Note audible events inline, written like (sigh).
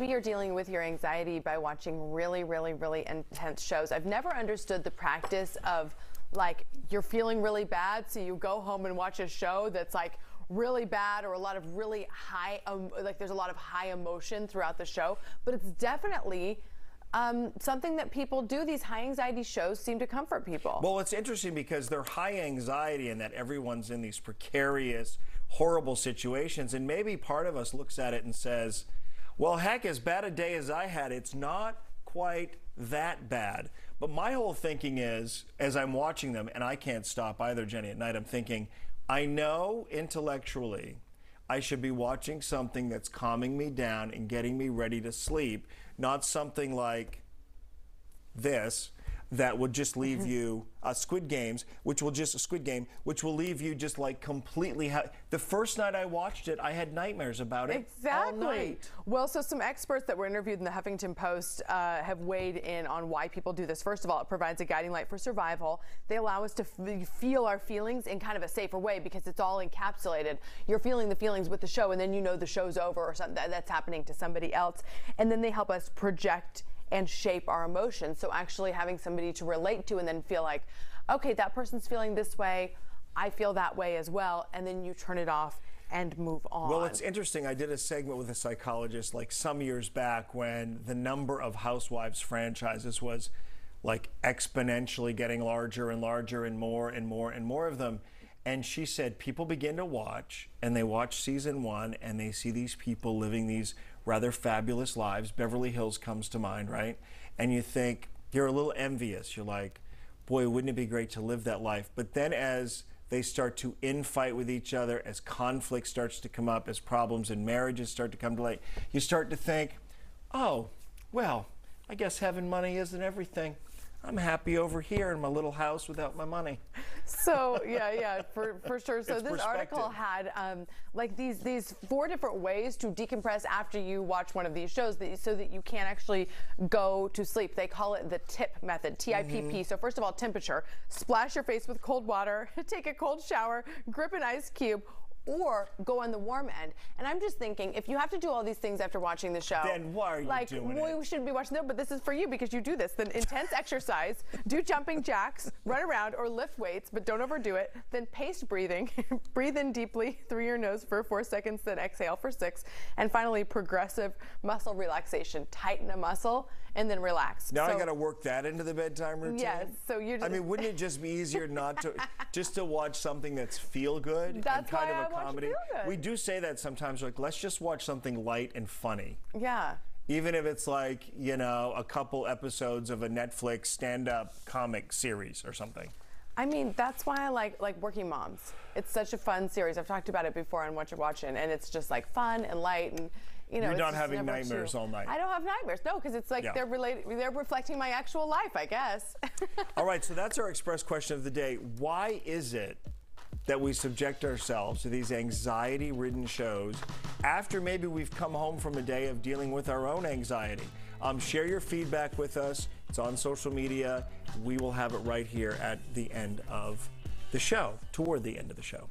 Maybe you're dealing with your anxiety by watching really, really, really intense shows. I've never understood the practice of like you're feeling really bad, so you go home and watch a show that's like really bad or a lot of really high, um, like there's a lot of high emotion throughout the show. But it's definitely um, something that people do. These high anxiety shows seem to comfort people. Well, it's interesting because they're high anxiety and that everyone's in these precarious, horrible situations. And maybe part of us looks at it and says, well, heck, as bad a day as I had, it's not quite that bad. But my whole thinking is, as I'm watching them, and I can't stop either, Jenny, at night, I'm thinking, I know intellectually I should be watching something that's calming me down and getting me ready to sleep, not something like this that would just leave mm-hmm. you uh, Squid Games, which will just a Squid Game, which will leave you just like completely. Ha- the first night I watched it, I had nightmares about it. Exactly. Well, so some experts that were interviewed in the Huffington Post uh, have weighed in on why people do this. First of all, it provides a guiding light for survival. They allow us to f- feel our feelings in kind of a safer way because it's all encapsulated. You're feeling the feelings with the show, and then you know the show's over or something that's happening to somebody else, and then they help us project and shape our emotions. So actually having somebody to relate to and then feel like, okay, that person's feeling this way. I feel that way as well. And then you turn it off and move on. Well, it's interesting. I did a segment with a psychologist like some years back when the number of Housewives franchises was like exponentially getting larger and larger and more and more and more of them. And she said people begin to watch and they watch season one and they see these people living these rather fabulous lives. Beverly Hills comes to mind, right? And you think you're a little envious. You're like, boy, wouldn't it be great to live that life? But then as they start to infight with each other, as conflict starts to come up, as problems in marriages start to come to light, you start to think, oh, well, I guess having money isn't everything. I'm happy over here in my little house without my money. So yeah, yeah, for, for sure. So it's this article had um, like these these four different ways to decompress after you watch one of these shows, that, so that you can actually go to sleep. They call it the TIP method, T-I-P-P. Mm-hmm. So first of all, temperature. Splash your face with cold water. (laughs) Take a cold shower. Grip an ice cube or go on the warm end. And I'm just thinking, if you have to do all these things after watching the show, then why are you like, doing well, it? we shouldn't be watching them, but this is for you because you do this. Then intense exercise, do jumping jacks, run around or lift weights, but don't overdo it. Then paced breathing, (laughs) breathe in deeply through your nose for four seconds, then exhale for six. And finally, progressive muscle relaxation. Tighten a muscle and then relax. Now so, I got to work that into the bedtime routine. Yes. So you're. Just I mean, wouldn't it just be easier not to (laughs) just to watch something that's feel good that's and kind why of a comedy? We do say that sometimes. Like, let's just watch something light and funny. Yeah. Even if it's like you know a couple episodes of a Netflix stand-up comic series or something. I mean, that's why I like like Working Moms. It's such a fun series. I've talked about it before on What You're Watching, and it's just like fun and light and you know, you're not having nightmares too. all night. I don't have nightmares, no, because it's like yeah. they're related. They're reflecting my actual life, I guess. all right, so (laughs) that's our express question of the day. Why is it that we subject ourselves to these anxiety-ridden shows after maybe we've come home from a day of dealing with our own anxiety? Um, share your feedback with us. It's on social media. We will have it right here at the end of the show, toward the end of the show.